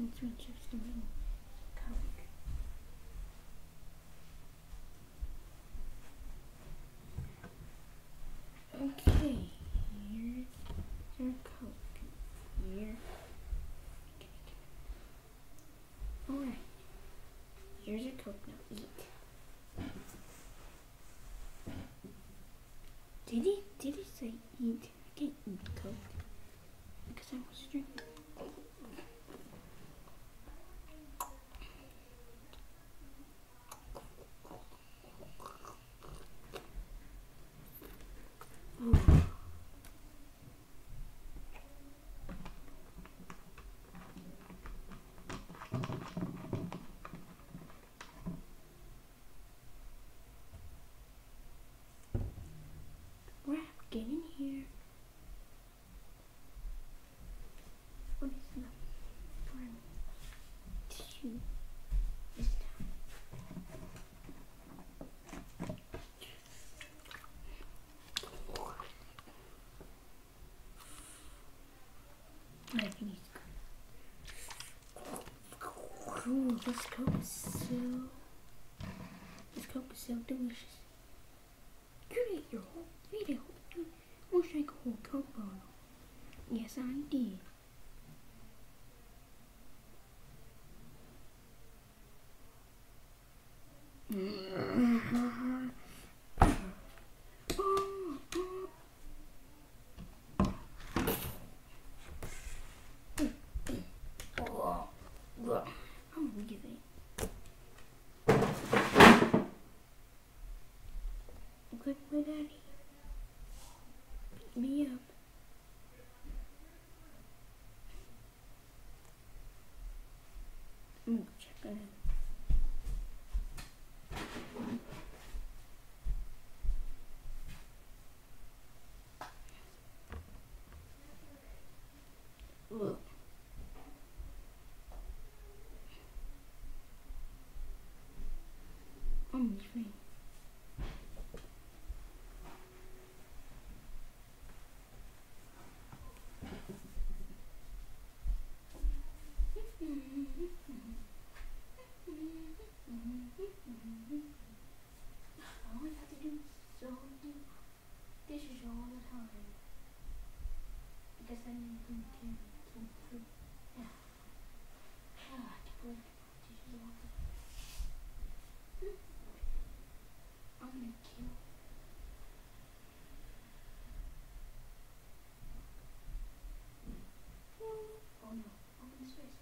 let's reach the main. Okay, here's your Coke. Here. Alright. Here's your Coke now. Eat. Did he did he say eat? I can't eat Coke. Because I was drinking. Ooh. Rap, get in here. What is the brown tissue this time? Ooh, this coke is so. This coke is so delicious. You ate your whole, you ate a whole, you a whole coke bottle. Yes, I did. Good, my daddy. Guess I need to do some food. Yeah. Ah, I can't believe I do dishes all the time. I'm gonna kill. Oh no, open his face.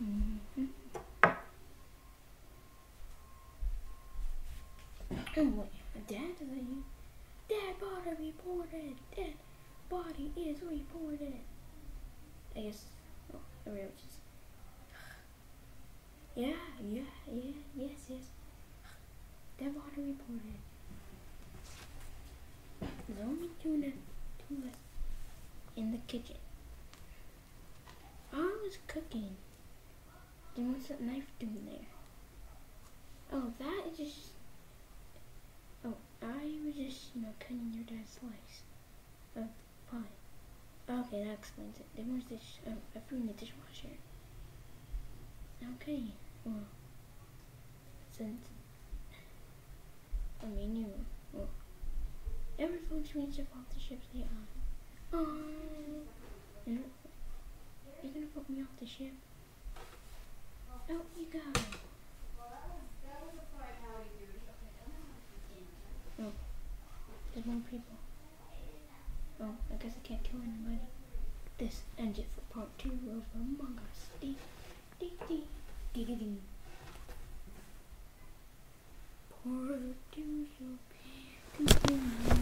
Mm, oof, Dad, is you? Dad body reported. Dad body is reported. I guess. Oh, everyone just. Yeah, yeah, yeah, yes, yes. Dead body reported. There's only tuna, tuna in the kitchen. I was cooking. Then what's that knife doing there? Oh, that is just. Oh, I was just, you know, cutting your dad's slice of pie. Okay, that explains it. Then where's this? Oh, um, I threw in the dishwasher. Okay, well, since I mean you, well, every phone switch off the ship they on. Oh, you're, you're gonna put me off the ship? Out you go. Well, that was, that Oh, there's more people. Oh, I guess I can't kill anybody. This ends it for part two of Among Us. Dee, dee, dee, dee, dee, dee. Part two shall continue.